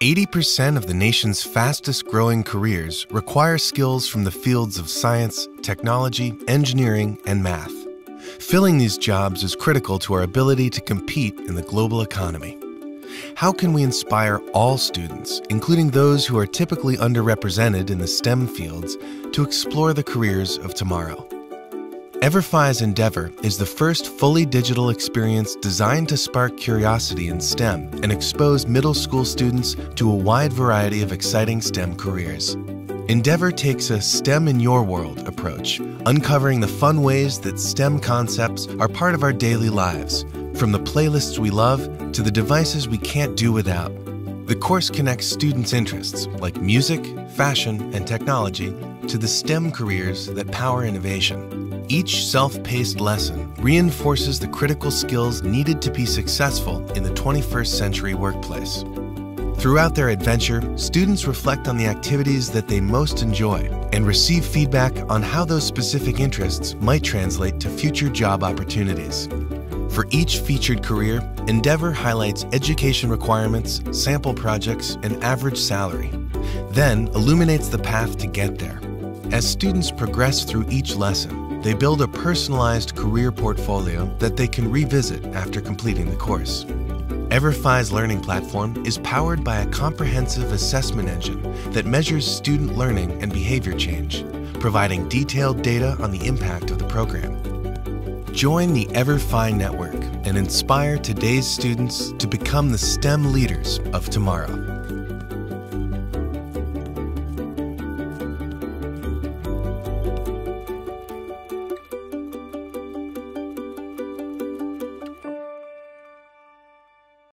80% of the nation's fastest growing careers require skills from the fields of science, technology, engineering, and math. Filling these jobs is critical to our ability to compete in the global economy. How can we inspire all students, including those who are typically underrepresented in the STEM fields, to explore the careers of tomorrow? EverFi's Endeavor is the first fully digital experience designed to spark curiosity in STEM and expose middle school students to a wide variety of exciting STEM careers. Endeavor takes a STEM in your world approach, uncovering the fun ways that STEM concepts are part of our daily lives, from the playlists we love to the devices we can't do without. The course connects students' interests like music, fashion, and technology to the STEM careers that power innovation. Each self paced lesson reinforces the critical skills needed to be successful in the 21st century workplace. Throughout their adventure, students reflect on the activities that they most enjoy and receive feedback on how those specific interests might translate to future job opportunities. For each featured career, Endeavor highlights education requirements, sample projects, and average salary, then illuminates the path to get there. As students progress through each lesson, they build a personalized career portfolio that they can revisit after completing the course. EverFi's learning platform is powered by a comprehensive assessment engine that measures student learning and behavior change, providing detailed data on the impact of the program. Join the EverFi network and inspire today's students to become the STEM leaders of tomorrow.